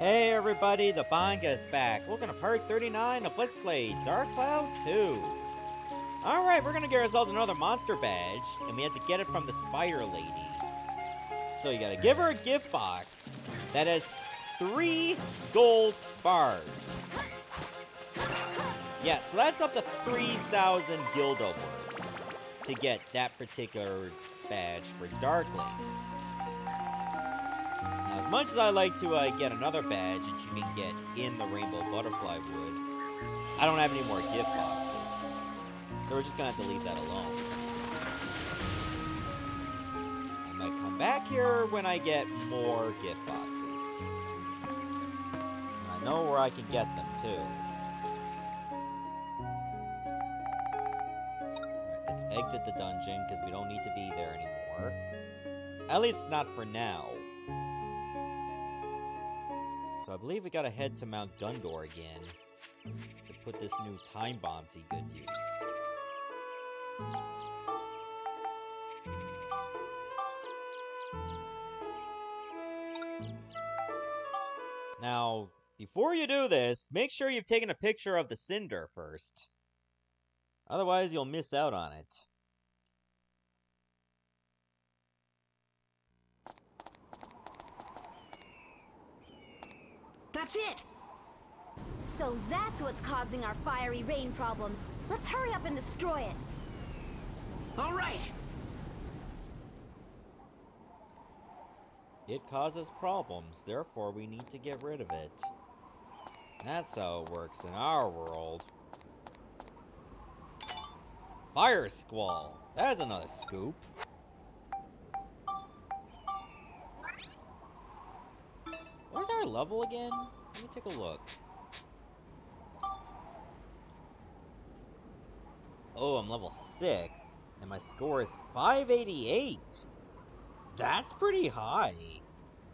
Hey everybody, the Bangaa's back. Welcome to part 39 of Let's Play Dark Cloud 2. Alright, we're gonna get ourselves another monster badge, and we have to get it from the Spider Lady. So you gotta give her a gift box that has three gold bars. Yeah, so that's up to 3,000 Gilda worth to get that particular badge for Darklings. As much as I like to uh, get another badge that you can get in the Rainbow Butterfly Wood, I don't have any more gift boxes. So we're just gonna have to leave that alone. I might come back here when I get more gift boxes. And I know where I can get them too. Let's exit the dungeon because we don't need to be there anymore. At least not for now. So I believe we gotta head to Mount Gundor again to put this new time bomb to good use. Now, before you do this, make sure you've taken a picture of the cinder first. Otherwise, you'll miss out on it. That's it! So that's what's causing our fiery rain problem. Let's hurry up and destroy it. All right! It causes problems, therefore we need to get rid of it. That's how it works in our world. Fire Squall! That's another scoop. Level again? Let me take a look. Oh, I'm level 6, and my score is 588. That's pretty high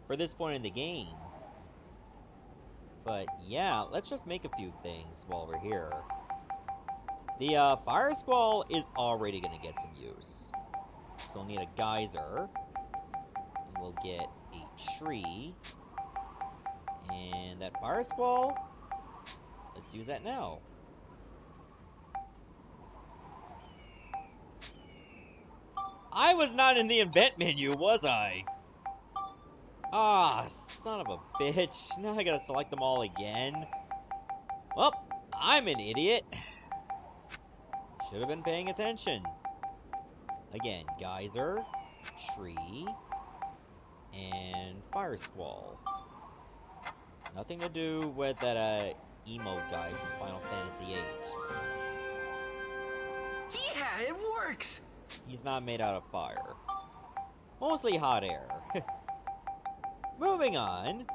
for this point in the game. But yeah, let's just make a few things while we're here. The uh, Fire Squall is already going to get some use. So we'll need a geyser. And we'll get a tree. And that Fire Squall, let's use that now. I was not in the event menu, was I? Ah, son of a bitch. Now I gotta select them all again. Well, I'm an idiot. Should have been paying attention. Again, geyser, tree, and fire squall. Nothing to do with that uh, emo guy from Final Fantasy VIII. Yeah, it works! He's not made out of fire. Mostly hot air. Moving on.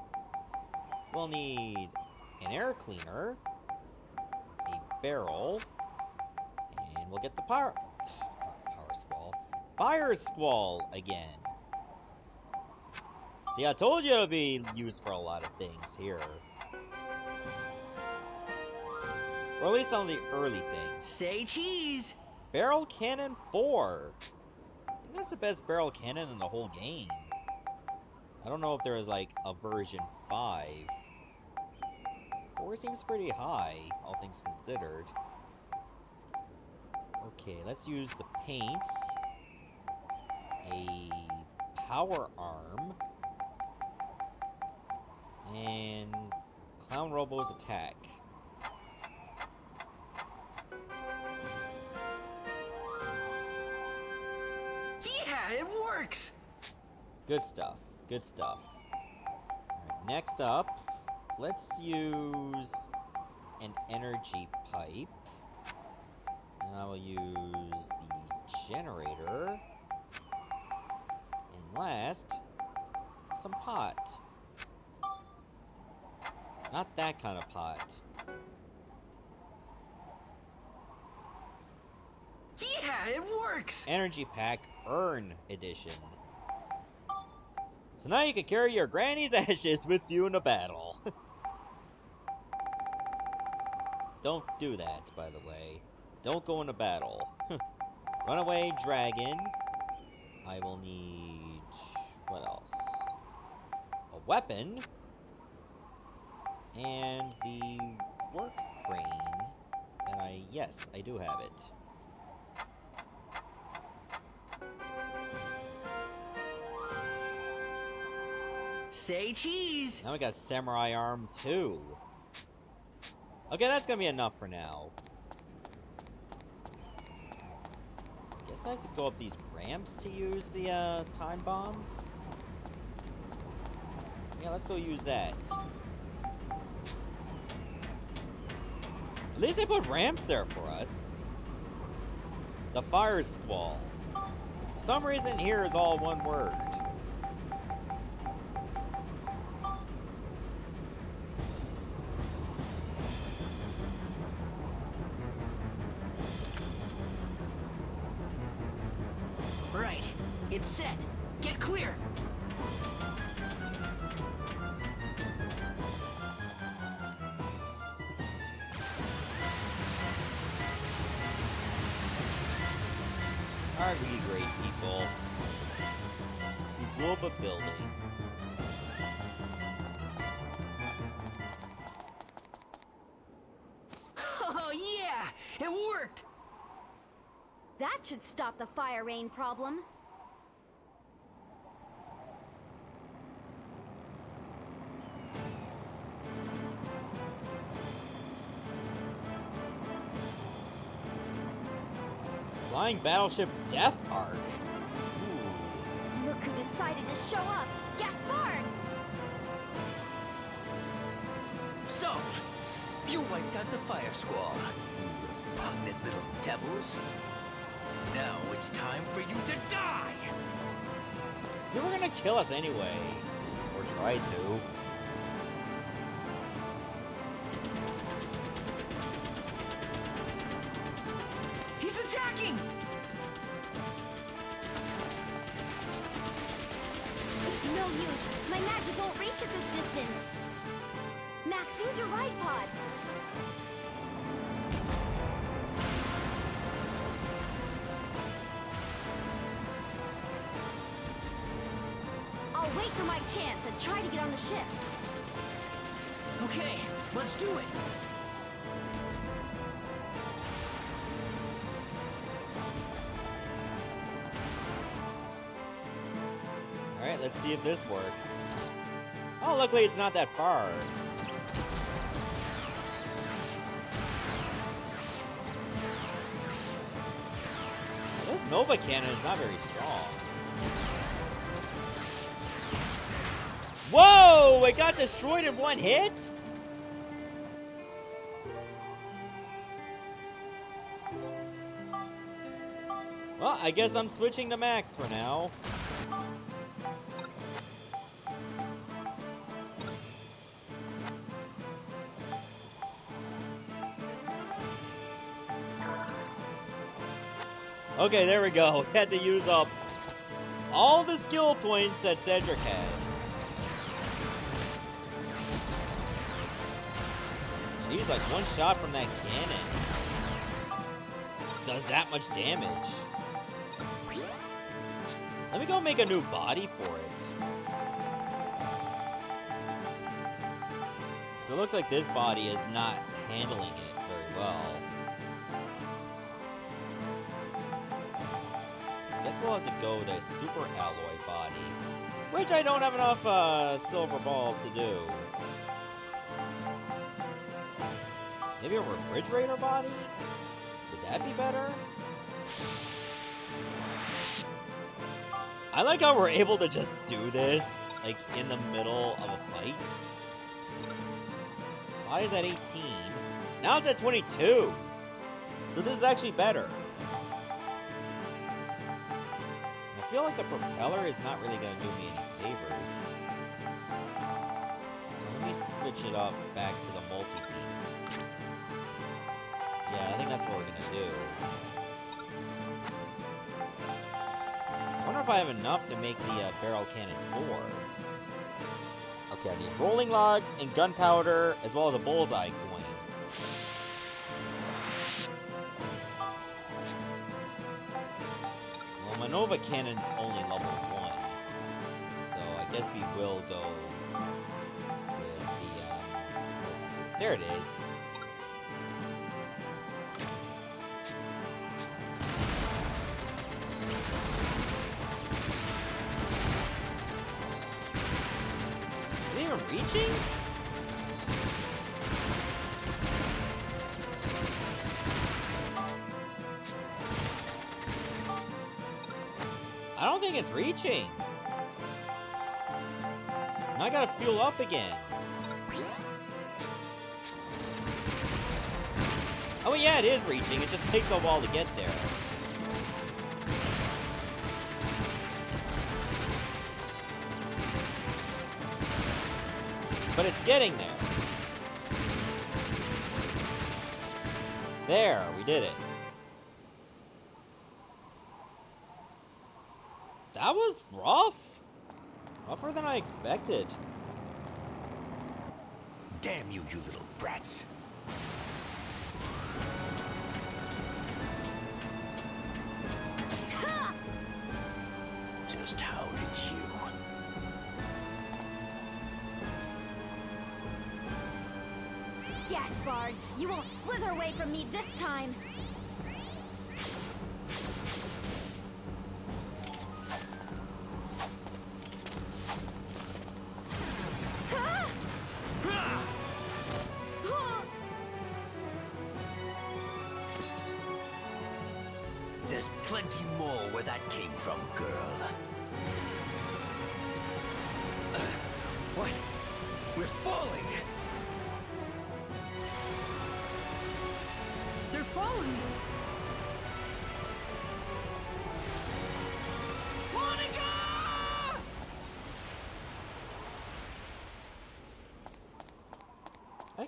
We'll need an air cleaner, a barrel, and we'll get the power power squall. Fire squall again. See, I told you it'll be used for a lot of things here. Or at least some of the early things. Say cheese! Barrel Cannon 4. I think that's the best barrel cannon in the whole game. I don't know if there is like a version 5. 4 seems pretty high, all things considered. Okay, let's use the paints. A power arm. And Clown Robo's attack. Yeah, it works! Good stuff. Good stuff. Alright, next up, let's use an energy pipe. And I will use the generator. And last, some pot. Not that kind of pot. Yeah, it works! Energy Pack Urn Edition. So now you can carry your granny's ashes with you in a battle. Don't do that, by the way. Don't go in a battle. Runaway Dragon. I will need... What else? A weapon. And the work crane. And I, yes, I do have it. Say cheese. Now we got Samurai Arm too. Okay, that's gonna be enough for now. Guess I have to go up these ramps to use the uh, time bomb. Yeah, let's go use that. Least they put ramps there for us. The fire squall. For some reason, here is all one word. Aren't we great people? We blew up a building. Oh yeah, it worked. That should stop the fire rain problem. Flying battleship Death Arc. Ooh. Look who decided to show up. Gaspard! So, you wiped out the fire squall. You repugnant little devils. Now it's time for you to die! You were gonna kill us anyway. Or try to. For my chance and try to get on the ship. Okay, let's do it. Alright, let's see if this works. Oh, luckily it's not that far. This Nova cannon is not very strong. Whoa! It got destroyed in one hit? Well, I guess I'm switching to Max for now. Okay, there we go. Had to use up all the skill points that Cedric had. Like one shot from that cannon. Does that much damage. Let me go make a new body for it. So it looks like this body is not handling it very well. Guess we'll have to go with a super alloy body. Which I don't have enough uh, silver balls to do. Maybe a refrigerator body? Would that be better? I like how we're able to just do this, like, in the middle of a fight. Why is that 18? Now it's at 22! So this is actually better. I feel like the propeller is not really going to do me any favors. So let me switch it up back to the multi-beat. Yeah, I think that's what we're to do. I wonder if I have enough to make the uh, barrel cannon 4. Okay, I need rolling logs and gunpowder, as well as a bullseye coin. Well, Manova Cannon's only level 1, so I guess we will go with the um, There it is. Reaching? I don't think it's reaching. I gotta fuel up again. Oh yeah, it is reaching. It just takes a while to get there. But it's getting there. There, we did it. That was rough. Rougher than I expected. Damn you, you little brats.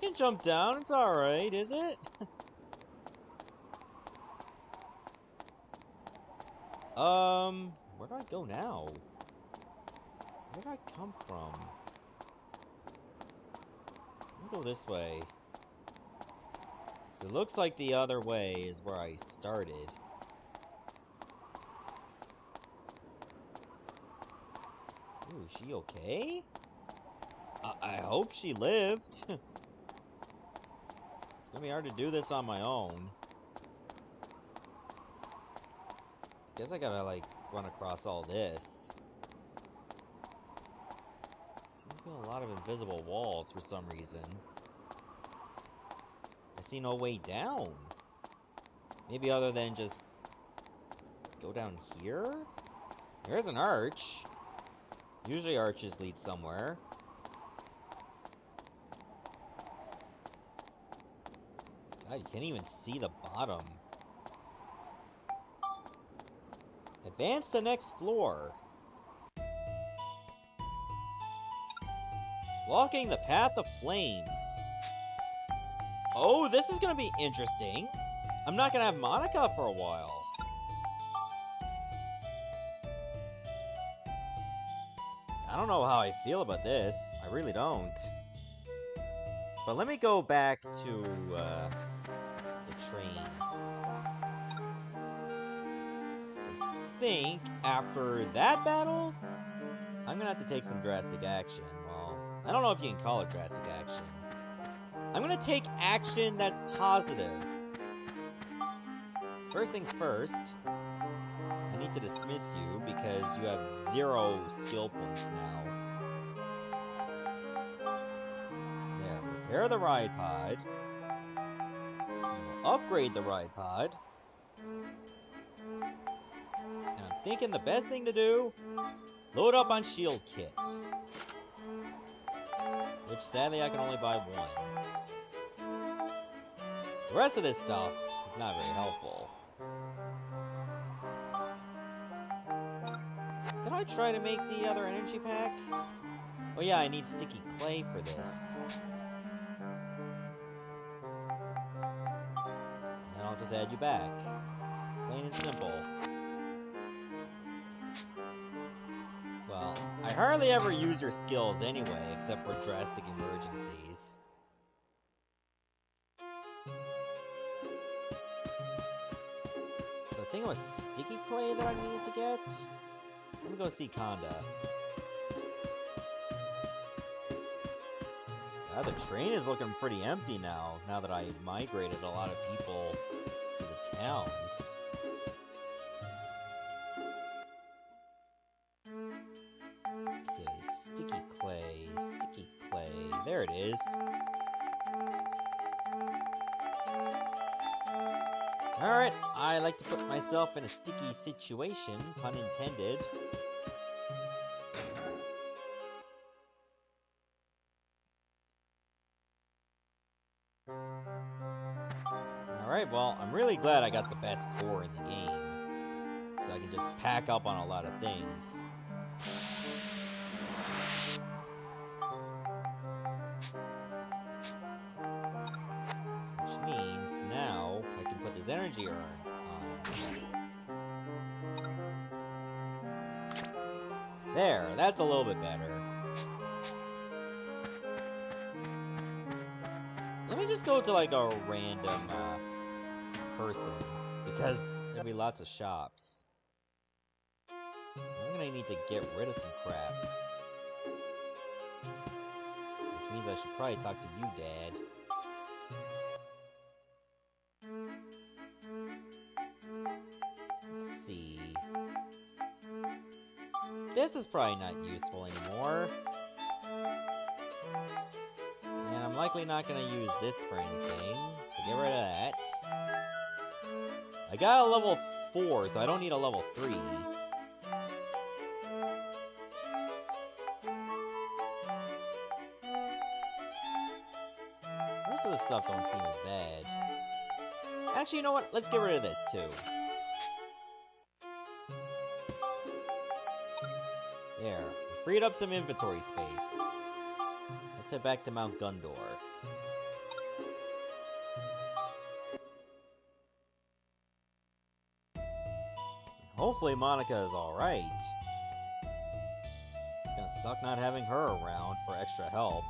Can jump down, it's alright, is it? um, where do I go now? Where did I come from? Go this way. It looks like the other way is where I started. Ooh, is she okay? I, I hope she lived. gonna be hard to do this on my own. Guess I gotta, like, run across all this. Seems to be a lot of invisible walls for some reason. I see no way down. Maybe other than just go down here? There's an arch. Usually arches lead somewhere. God, you can't even see the bottom. Advance to next floor. Walking the path of flames. Oh, this is gonna be interesting. I'm not gonna have Monica for a while. I don't know how I feel about this. I really don't. But let me go back to uh, train. I think after that battle, I'm gonna have to take some drastic action. Well, I don't know if you can call it drastic action. I'm gonna take action that's positive. First things first, I need to dismiss you because you have zero skill points now. There, repair the ride pod. Upgrade the ride pod. And I'm thinking the best thing to do, load up on shield kits. Which sadly I can only buy one. The rest of this stuff is not very helpful. Did I try to make the other energy pack? Oh yeah, I need sticky clay for this. And add you back. Plain and simple. Well, I hardly ever use your skills anyway, except for drastic emergencies. So I think it was sticky clay that I needed to get. Let me go see Conda. Ah, the train is looking pretty empty now, now that I migrated a lot of people towns. Okay, sticky clay, sticky clay. There it is. Alright, I like to put myself in a sticky situation, pun intended. Glad I got the best core in the game. So I can just pack up on a lot of things. Which means now I can put this energy on. There, that's a little bit better. Let me just go to like a random uh, person because there'll be lots of shops. I'm gonna need to get rid of some crap. Which means I should probably talk to you, Dad. Let's see. This is probably not useful anymore. And I'm likely not gonna use this for anything, so get rid of that. I got a level 4, so I don't need a level 3. The rest of the stuff don't seem as bad. Actually, you know what? Let's get rid of this, too. There. Freed up some inventory space. Let's head back to Mount Gundor. Hopefully Monica is alright. It's gonna suck not having her around for extra help.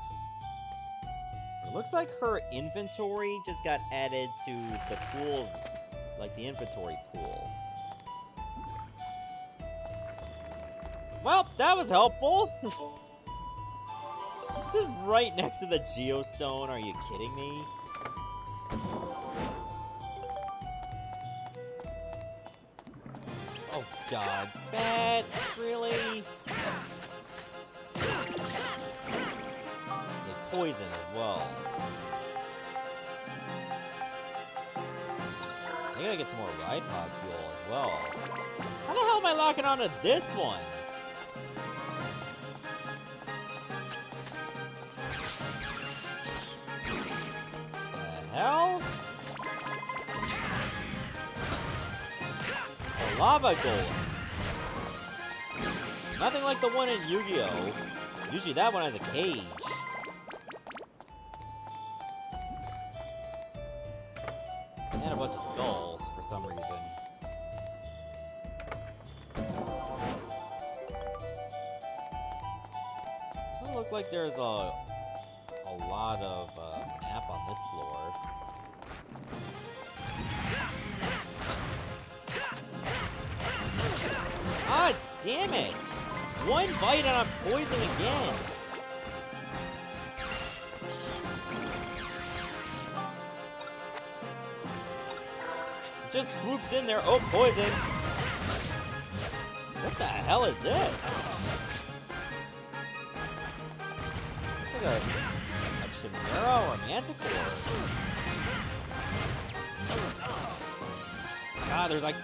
It looks like her inventory just got added to the pools, like the inventory pool. Well, that was helpful! just right next to the geostone, are you kidding me? God, bats, really? They poison as well. I gotta get some more ride pod fuel as well. How the hell am I locking onto this one? Lava golem. Nothing like the one in Yu-Gi-Oh! Usually that one has a cage. And a bunch of skulls for some reason. Doesn't look like there's a a lot of uh, map on this floor. Damn it! One bite and I'm poisoned again! Just swoops in there. Oh, poison! What the hell is this? Looks like a, a chimera or a manticore. God, there's like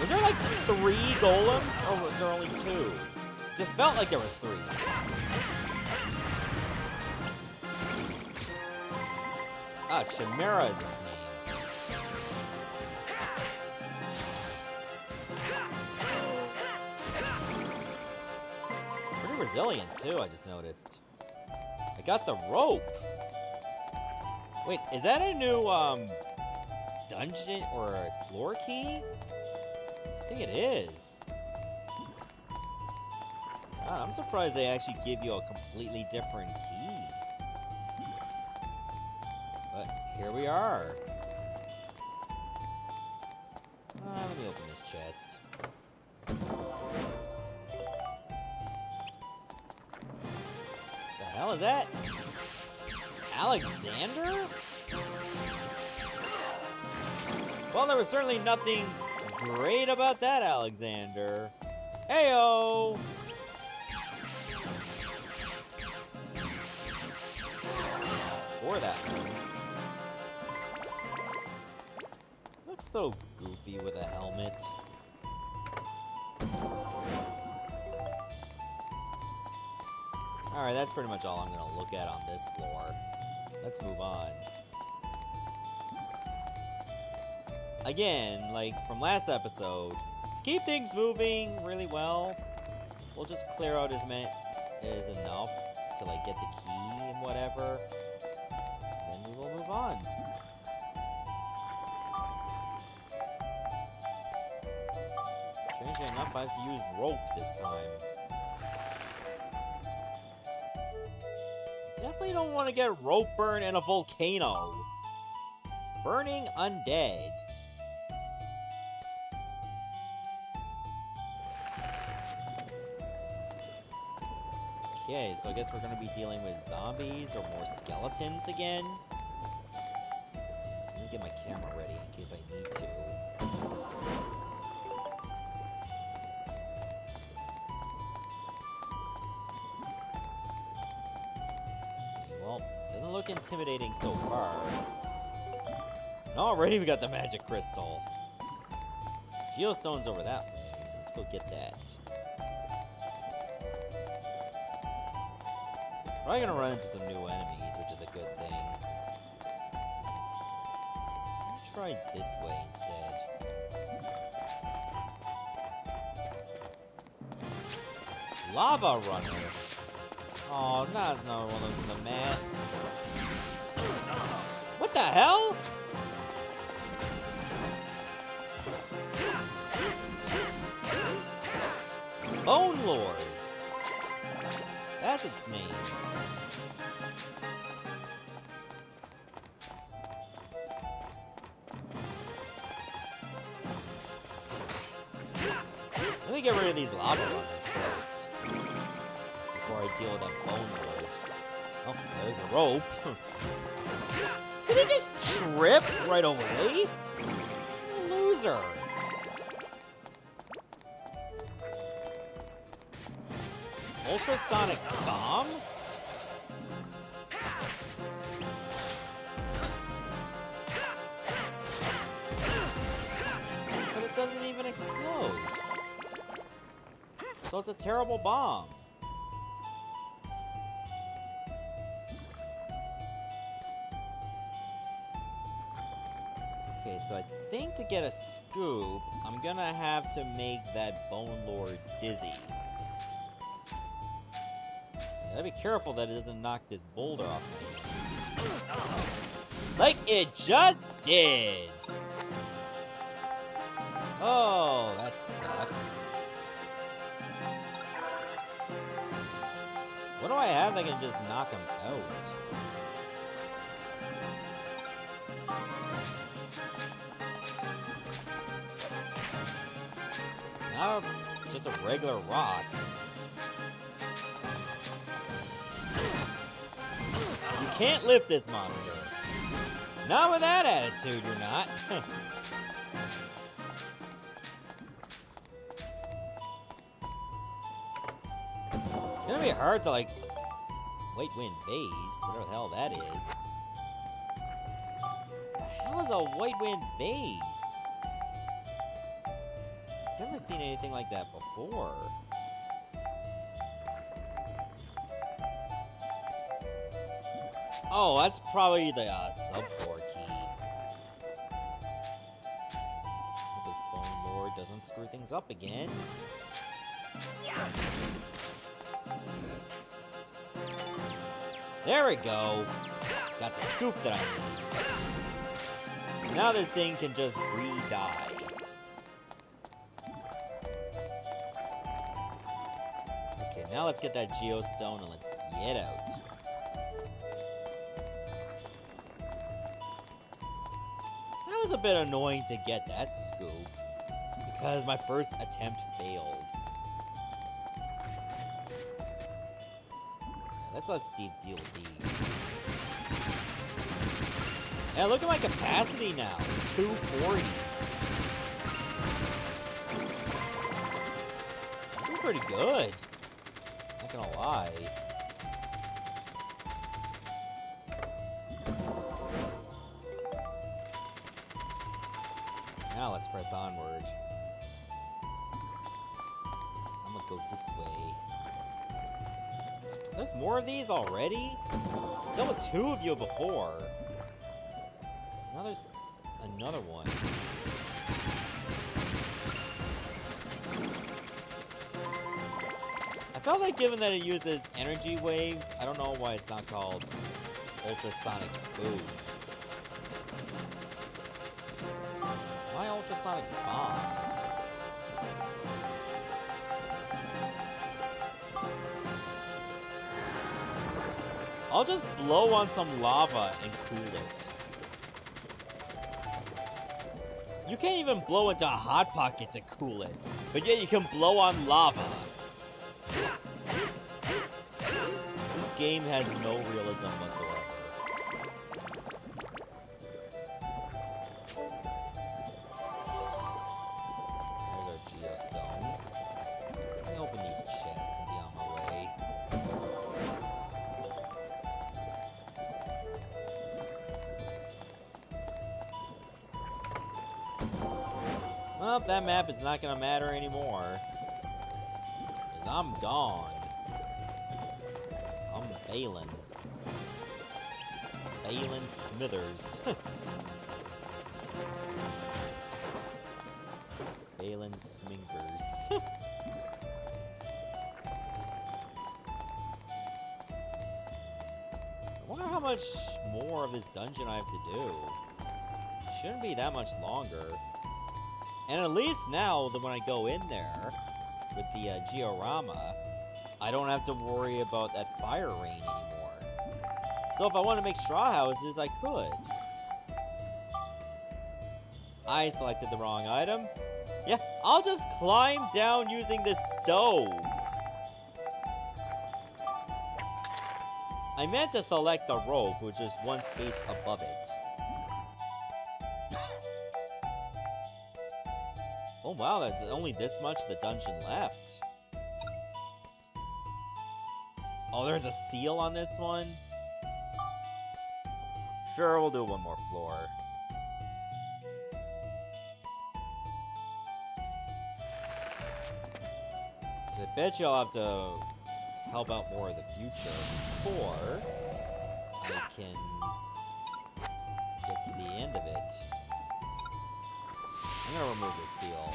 was there like three golems, or was there only two? It just felt like there was three. Ah, Chimera is its name. Pretty resilient too, I just noticed. I got the rope! Wait, is that a new, um, dungeon or floor key? Think it is. God, I'm surprised they actually give you a completely different key. But here we are. Uh, let me open this chest. The hell is that? Alexander? Well, there was certainly nothing great about that, Alexander. Heyo! Or that. Looks so goofy with a helmet. Alright, that's pretty much all I'm gonna look at on this floor. Let's move on. Again, like from last episode, to keep things moving really well, we'll just clear out as many as enough to like get the key and whatever. And then we will move on. Strangely enough, I have to use rope this time. Definitely don't want to get rope burn in a volcano. Burning undead. Okay, so I guess we're gonna be dealing with zombies or more skeletons again. Let me get my camera ready in case I need to. Okay, well, doesn't look intimidating so far. And already we got the magic crystal. Geostone's over that way. Let's go get that. I'm probably gonna run into some new enemies, which is a good thing. Try this way instead. Lava Runner! Oh, not another one of those in the masks. What the hell? Bone Lord! Let me get rid of these lava runners first. Before I deal with that bone lord. Oh, there's the rope. Did he just trip right away? Loser. Ultrasonic bomb? But it doesn't even explode. So it's a terrible bomb. Okay, so I think to get a scoop, I'm gonna have to make that Bone Lord dizzy. Gotta be careful that it doesn't knock this boulder off. Like it just did! Oh, that sucks. What do I have that can just knock him out? Now, just a regular rock. Can't lift this monster. Not with that attitude, you're not. it's gonna be hard to, like, White Wind Vase, whatever the hell that is. Hell is a White Wind Vase? Never seen anything like that before. Oh, that's probably the uh, sub-core key. Hope this Bone Lord doesn't screw things up again. There we go. Got the scoop that I need. So now this thing can just re-die. Okay, now let's get that geostone and let's get out. Was a bit annoying to get that scoop, because my first attempt failed. Let's let Steve deal with these. And look at my capacity now. 240. This is pretty good. Not gonna lie. Of these already? Dealt with two of you before. Now there's another one. I felt like given that it uses energy waves, I don't know why it's not called ultrasonic boom. Why ultrasonic bomb? I'll just blow on some lava and cool it. You can't even blow into a hot pocket to cool it, but yet you can blow on lava. This game has no realism whatsoever. Not gonna matter anymore. Cause I'm gone. I'm Balin. Balin Smithers. Balin Sminkers. I wonder how much more of this dungeon I have to do. Shouldn't be that much longer. And at least now that when I go in there with the uh, Georama, I don't have to worry about that fire rain anymore. So if I want to make straw houses, I could. I selected the wrong item. Yeah, I'll just climb down using this stove. I meant to select the rope, which is one space above it. Oh wow, there's only this much of the dungeon left. Oh, there's a seal on this one? Sure, we'll do one more floor. I bet you I'll have to help out more in the future before I can get to the end of it. I'm gonna remove this seal.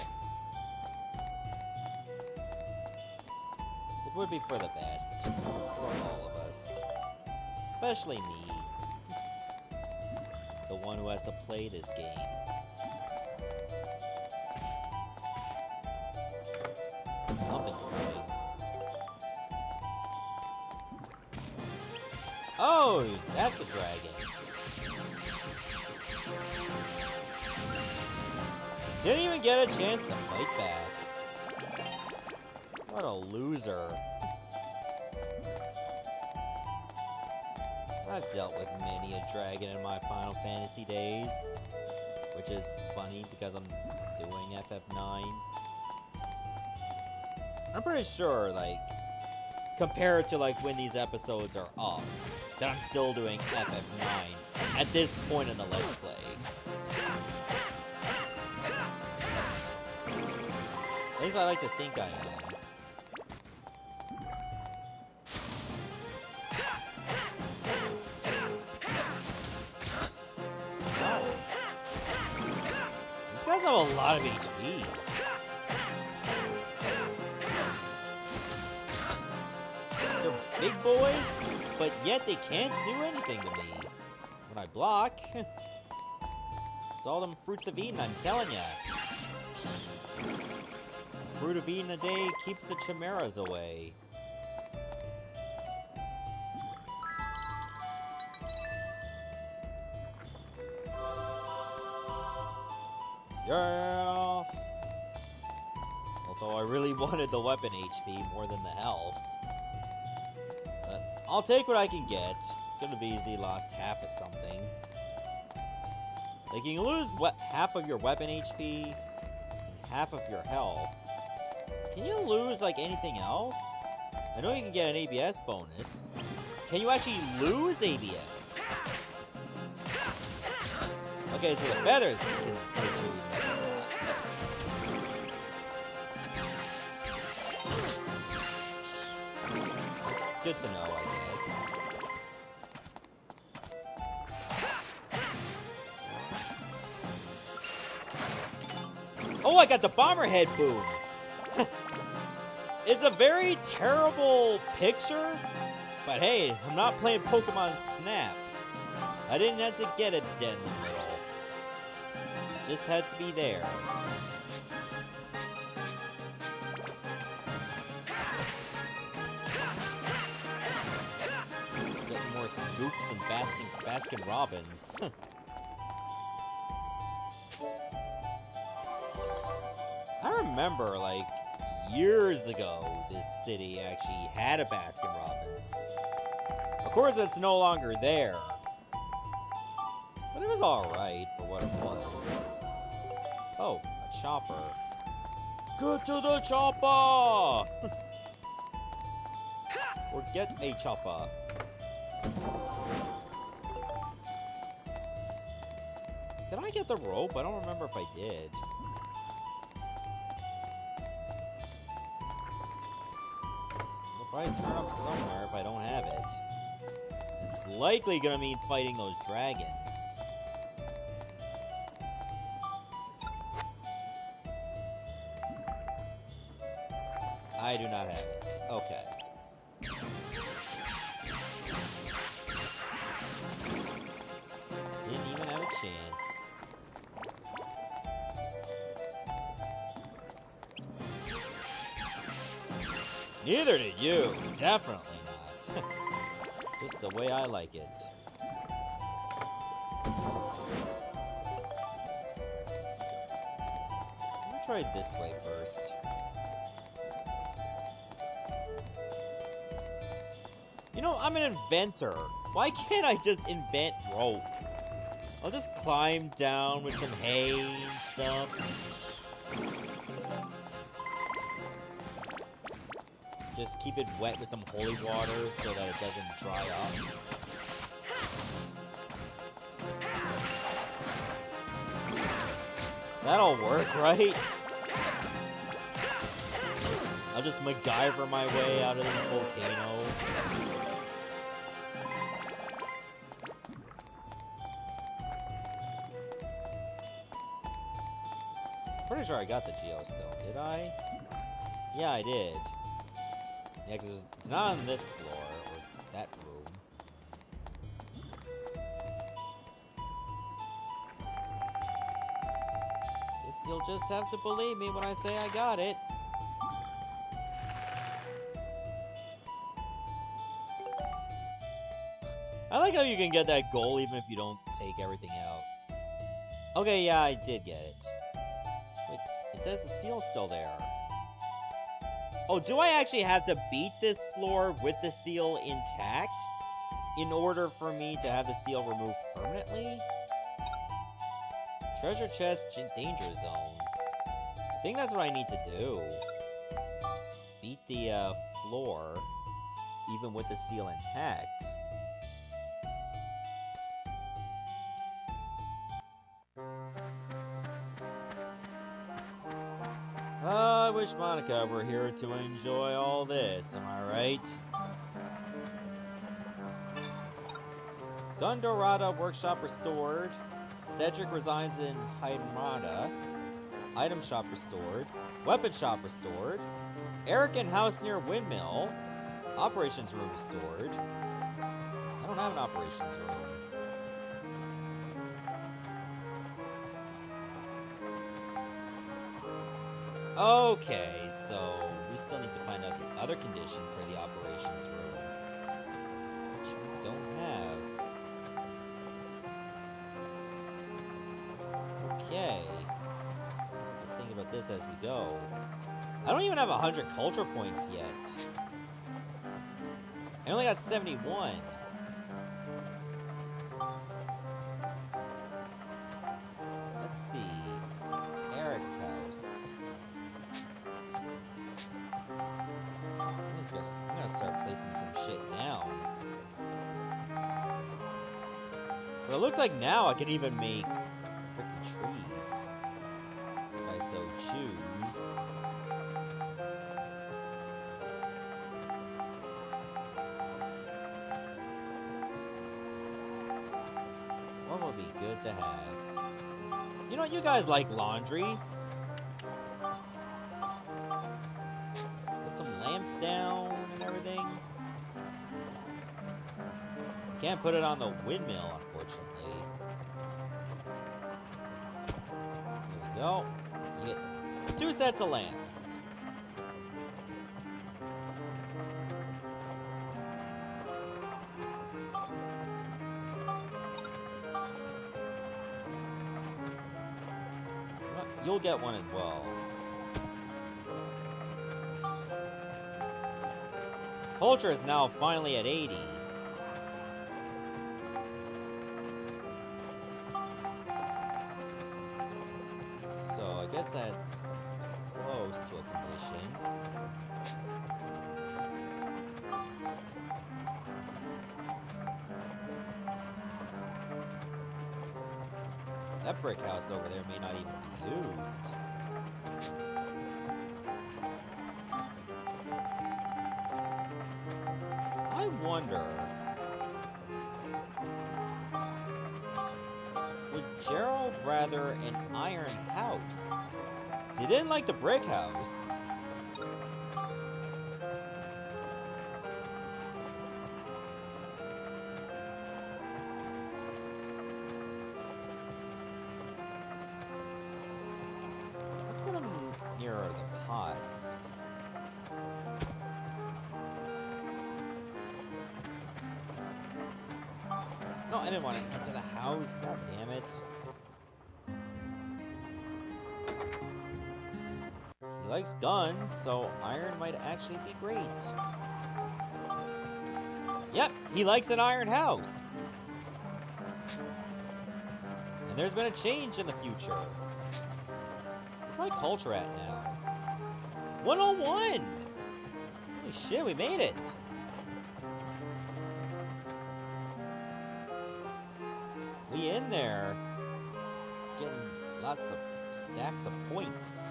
It would be for the best. For all of us. Especially me. The one who has to play this game. Something's coming. Oh, that's a dragon. Get a chance to fight back. What a loser. I've dealt with many a dragon in my Final Fantasy days. Which is funny because I'm doing FF9. I'm pretty sure, like, compared to like when these episodes are up, that I'm still doing FF9 at this point in the Let's Play. At least I like to think I am. Wow. These guys have a lot of HP. They're big boys, but yet they can't do anything to me. When I block, it's all them fruits of Eden, I'm telling ya. Fruit of Eden a day keeps the chimeras away. Yeah. Although I really wanted the weapon HP more than the health. But I'll take what I can get. Could have easily lost half of something. Like, you can lose what half of your weapon HP and half of your health. Can you lose, like, anything else? I know you can get an ABS bonus. Can you actually lose ABS? Okay, so the feathers can hit you good to know, I guess. Oh, I got the bomber head boom! it's a very terrible picture, but hey, I'm not playing Pokemon Snap. I didn't have to get a dead in the middle. Just had to be there. Getting more scoops than Baskin, Baskin Robbins. I remember, like, years ago, this city actually had a Baskin Robbins. Of course, it's no longer there. But it was alright for what it was. Oh, a chopper. Get to the chopper! or get a chopper. Did I get the rope? I don't remember if I did. Probably turn up somewhere if I don't have it. It's likely gonna mean fighting those dragons. Neither did you. Definitely not. Just the way I like it. Me try this way first. You know, I'm an inventor. Why can't I just invent rope? I'll just climb down with some hay and stuff. Just keep it wet with some holy water so that it doesn't dry up. That'll work, right? I'll just MacGyver my way out of this volcano. Pretty sure I got the Geostone, did I? Yeah, I did. Yeah, because it's not on this floor, or that room. Guess you'll just have to believe me when I say I got it. I like how you can get that goal even if you don't take everything out. Okay, yeah, I did get it. Wait, it says the seal's still there. Oh, do I actually have to beat this floor with the seal intact in order for me to have the seal removed permanently? Treasure chest danger zone. I think that's what I need to do. Beat the uh, floor even with the seal intact. Monica were here to enjoy all this, am I right? Gundorada Workshop restored. Cedric resides in Hydermada. Item shop restored. Weapon shop restored. Eric and house near Windmill. Operations room restored. I don't have an operations room. Okay, so we still need to find out the other condition for the operations room, which we don't have. Okay. Think about this as we go. I don't even have 100 culture points yet. I only got 71. It looks like now I can even make trees. If I so choose. What would be good to have? You know, you guys like laundry. Put some lamps down and everything. Can't put it on the windmill, unfortunately. Of lamps. Well, You'll get one as well. Culture is now finally at 80. Rather an iron house? He didn't like the brick house. Likes guns, so iron might actually be great. Yep, he likes an iron house. And there's been a change in the future. Where's my culture at now? 101! Holy shit, we made it! We in there. Getting lots of stacks of points.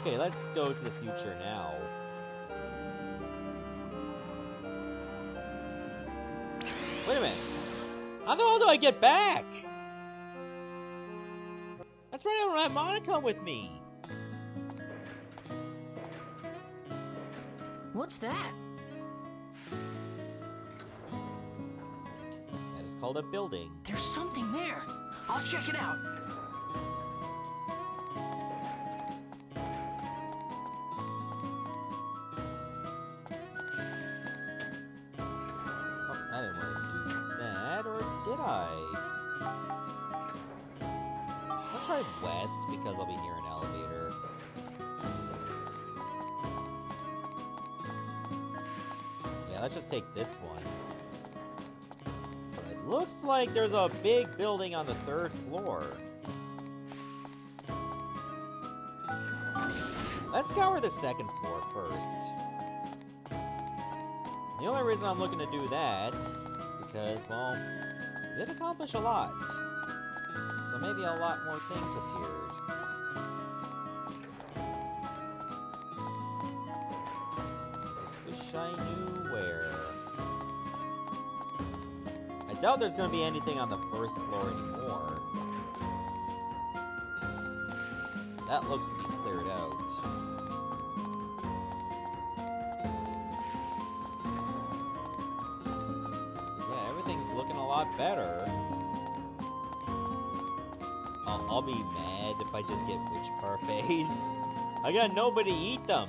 Okay, let's go to the future now. Wait a minute. How the hell do I get back? That's right, I don't have Monica with me. What's that? That is called a building. There's something there. I'll check it out. Take this one. But it looks like there's a big building on the third floor. Let's scour the second floor first. The only reason I'm looking to do that is because, well, we did accomplish a lot. So maybe a lot more things appeared. Doubt there's gonna be anything on the first floor anymore. That looks to be cleared out. Yeah, everything's looking a lot better. I'll, I'll be mad if I just get witch parfaits. I got nobody eat them.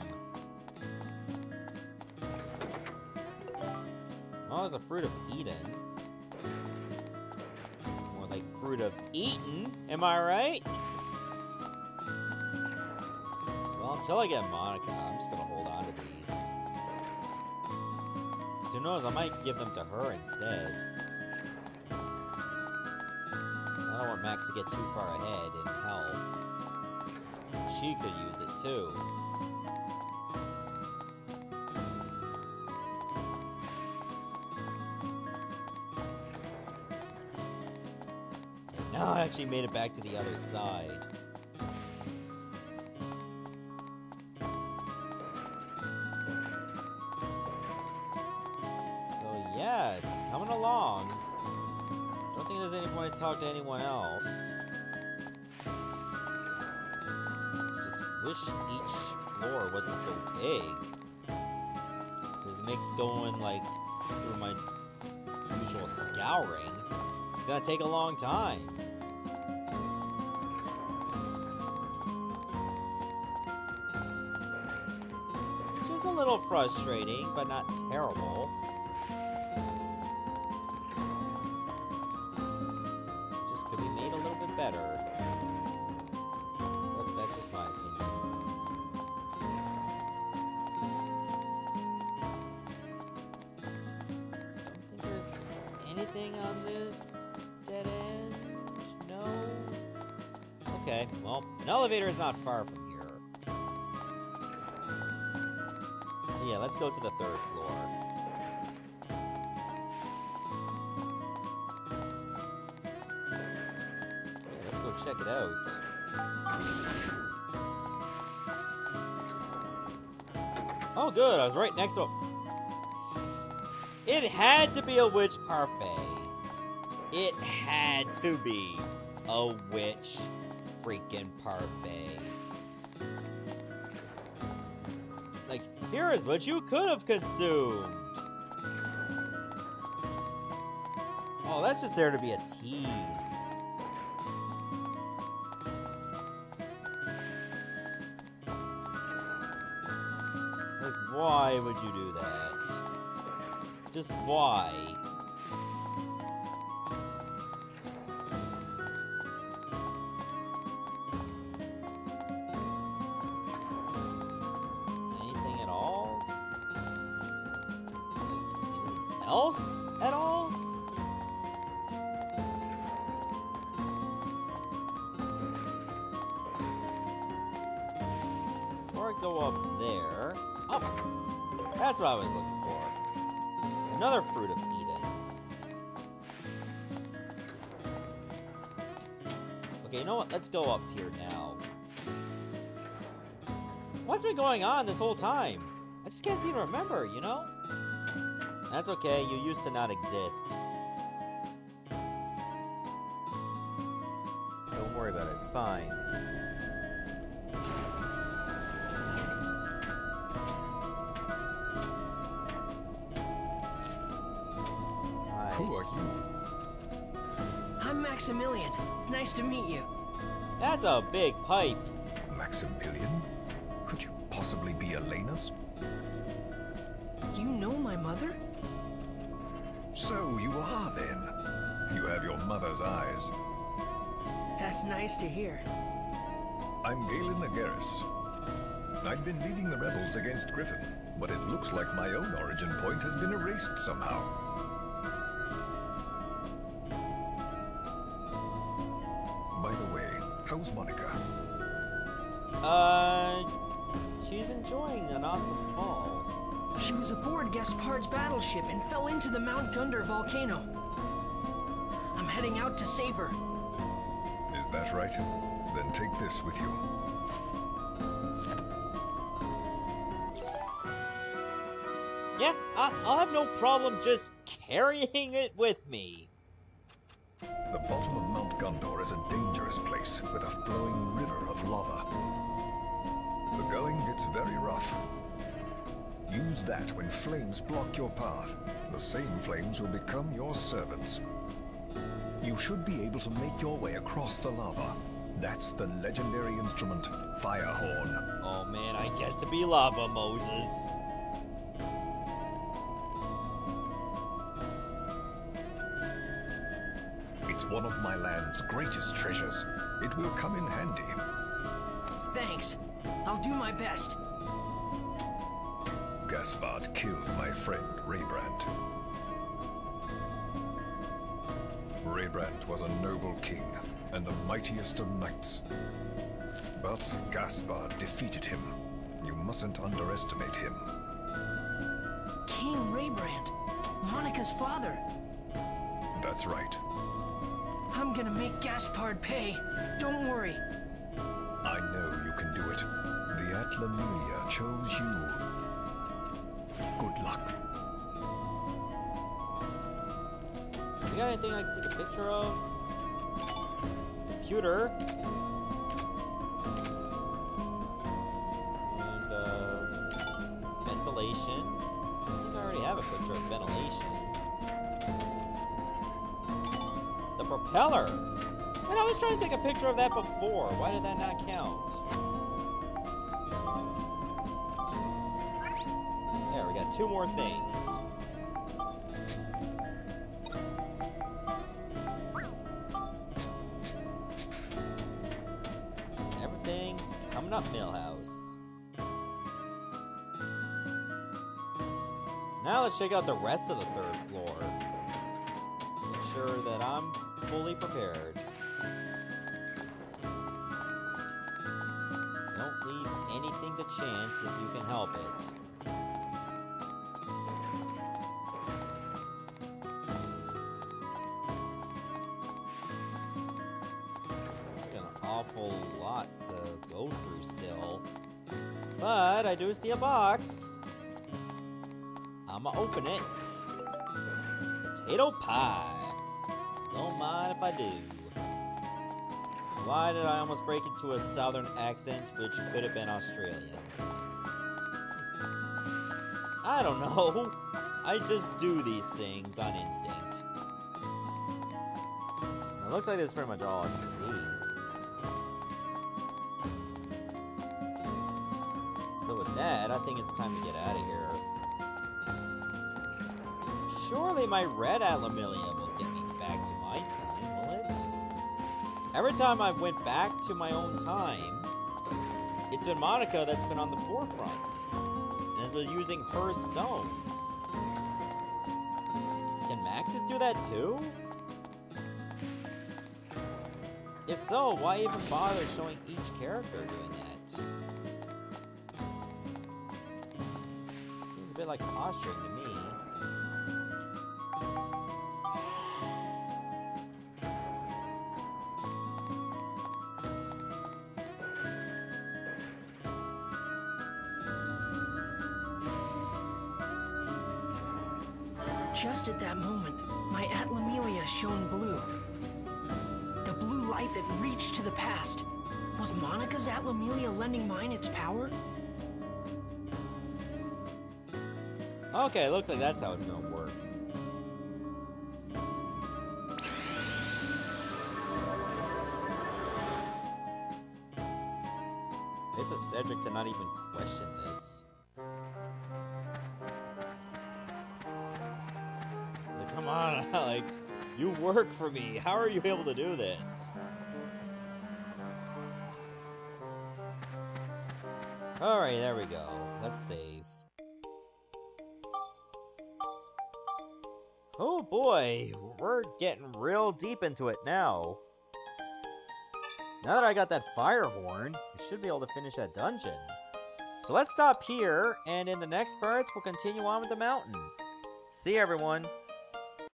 Well, it's a fruit of Eden. Fruit of Eaton, am I right? Well, until I get Monica, I'm just gonna hold on to these. Who knows, I might give them to her instead. I don't want Max to get too far ahead in health. She could use it too. Actually made it back to the other side. So it's coming along. Don't think there's any point to talk to anyone else. Just wish each floor wasn't so big. Because it makes going like through my usual scouring, it's gonna take a long time. Little frustrating, but not terrible. Just could be made a little bit better. But that's just my opinion. I don't think there's anything on this dead end. No. Okay, well, an elevator is not far from So yeah, let's go to the third floor. Yeah, let's go check it out. Oh good, I was right next to it. It had to be a witch parfait. It had to be a witch freaking parfait. Here is what you could have consumed. Oh, that's just there to be a tease. Why would you do that? Just why? Okay, you know what? Let's go up here now. What's been going on this whole time? I just can't seem to remember, you know? That's okay, you used to not exist. Don't worry about it, it's fine. Maximilian. Nice to meet you. That's a big pipe. Maximilian? Could you possibly be Elena's? You know my mother? So you are then. You have your mother's eyes. That's nice to hear. I'm Galen Agaris. I've been leading the rebels against Griffon, but it looks like my own origin point has been erased somehow. Volcano. I'm heading out to save her. Is that right? Then take this with you. Yeah, I- I'll have no problem just carrying it with me. The bottom of Mount Gundor is a dangerous place with a flowing river of lava. The going gets very rough. Use that when flames block your path. The same flames will become your servants. You should be able to make your way across the lava. That's the legendary instrument, Firehorn. Oh man, I get to be Lava Moses. It's one of my land's greatest treasures. It will come in handy. Thanks. I'll do my best. Gaspard killed my friend Raybrandt. Raybrandt was a noble king and the mightiest of knights. But Gaspard defeated him. You mustn't underestimate him. King Raybrandt. Monica's father. That's right. I'm gonna make Gaspard pay. Don't worry. I know you can do it. The Atlamillia chose you. Luck. You got anything I can take a picture of? Computer. And, uh, ventilation. I think I already have a picture of ventilation. The propeller! And I was trying to take a picture of that before. Why did that not count? Two more things. Everything's coming up, Milhouse. Now let's check out the rest of the third floor. Make sure that I'm fully prepared. Don't leave anything to chance if you can help it. I do see a box. I'ma open it. Potato pie. Don't mind if I do. Why did I almost break into a southern accent which could have been Australian? I don't know. I just do these things on instinct. It looks like that's pretty much all I can see. I think it's time to get out of here. Surely my red Atlamillia will get me back to my time, will it? Every time I went back to my own time, it's been Monica that's been on the forefront. And has been using her stone. Can Maxis do that too? If so, why even bother showing each character doing that? Like posturing to me. Just at that moment, my Atlamillia shone blue. The blue light that reached to the past. Was Monica's Atlamillia lending mine its power? Okay, looks like that's how it's gonna work. This is Cedric to not even question this. Like, come on, like, you work for me. How are you able to do this? Alright, there we go. Let's save. Boy, we're getting real deep into it now. Now that I got that fire horn, I should be able to finish that dungeon. So let's stop here, and in the next parts, we'll continue on with the mountain. See everyone.